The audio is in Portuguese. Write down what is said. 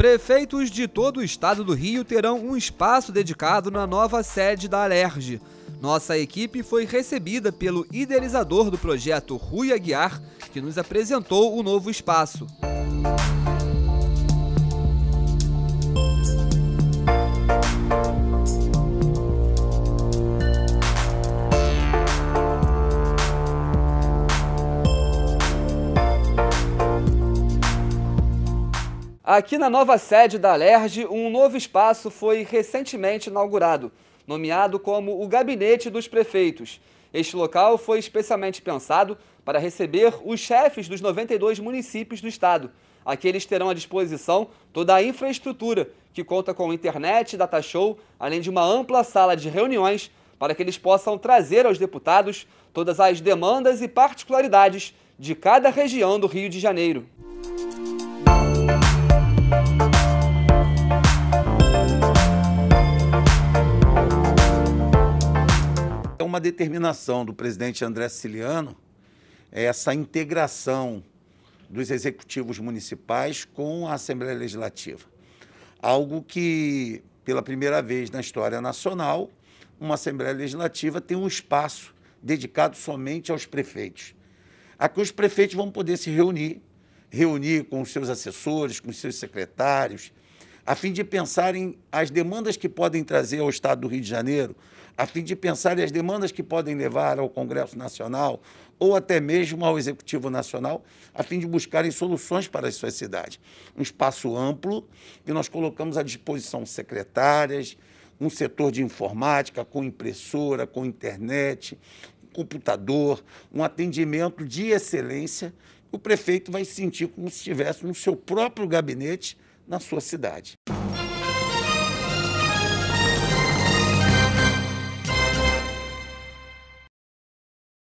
Prefeitos de todo o estado do Rio terão um espaço dedicado na nova sede da Alerj. Nossa equipe foi recebida pelo idealizador do projeto Rui Aguiar, que nos apresentou o novo espaço. Aqui na nova sede da Alerj, um novo espaço foi recentemente inaugurado, nomeado como o Gabinete dos Prefeitos. Este local foi especialmente pensado para receber os chefes dos 92 municípios do estado. Aqui eles terão à disposição toda a infraestrutura, que conta com internet, data show, além de uma ampla sala de reuniões para que eles possam trazer aos deputados todas as demandas e particularidades de cada região do Rio de Janeiro. Uma determinação do presidente André Siciliano é essa integração dos executivos municipais com a Assembleia Legislativa. Algo que, pela primeira vez na história nacional, uma Assembleia Legislativa tem um espaço dedicado somente aos prefeitos. Aqui os prefeitos vão poder se reunir, reunir com os seus assessores, com os seus secretários, a fim de pensarem as demandas que podem trazer ao Estado do Rio de Janeiro a fim de pensar as demandas que podem levar ao Congresso Nacional ou até mesmo ao Executivo Nacional, a fim de buscarem soluções para as suas cidades. Um espaço amplo que nós colocamos à disposição secretárias, um setor de informática com impressora, com internet, computador, um atendimento de excelência. O prefeito vai se sentir como se estivesse no seu próprio gabinete na sua cidade.